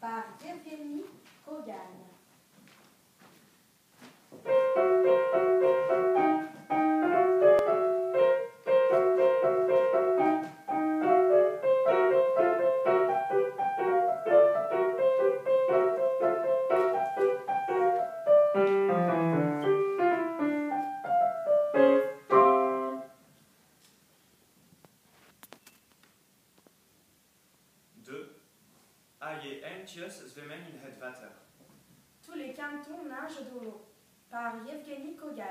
par Yevgeny Kogan. Tous les cantons nagent dans l'eau par Yevgeny Kogan.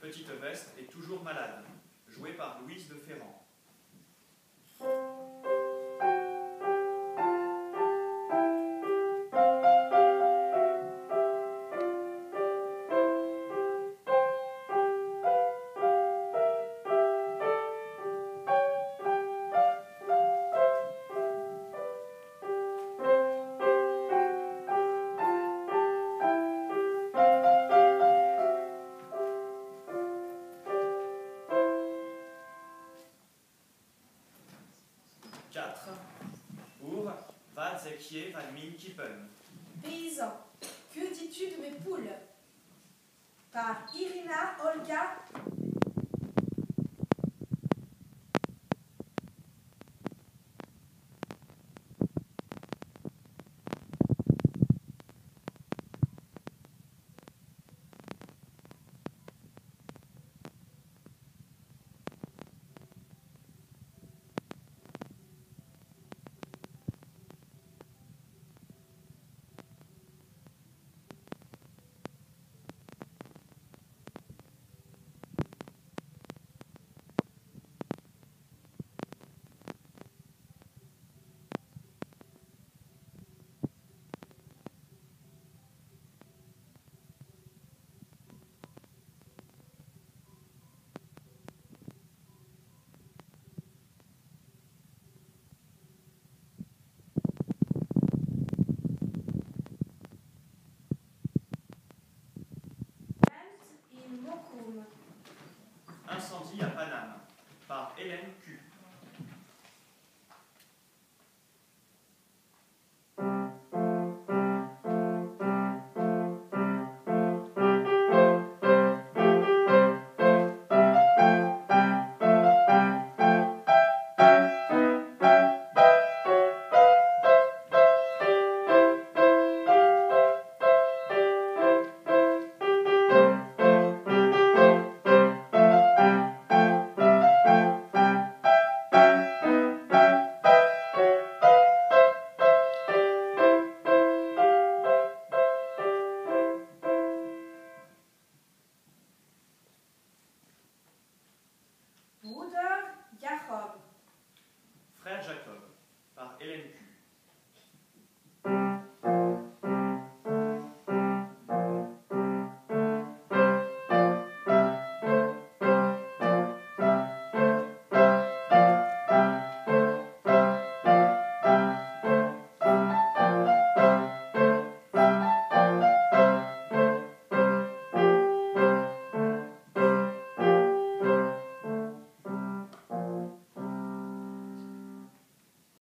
Petite veste est toujours malade. Joué par Louise de Ferrand. Paysan. Que dis-tu de mes poules? Par Irina Olga Amen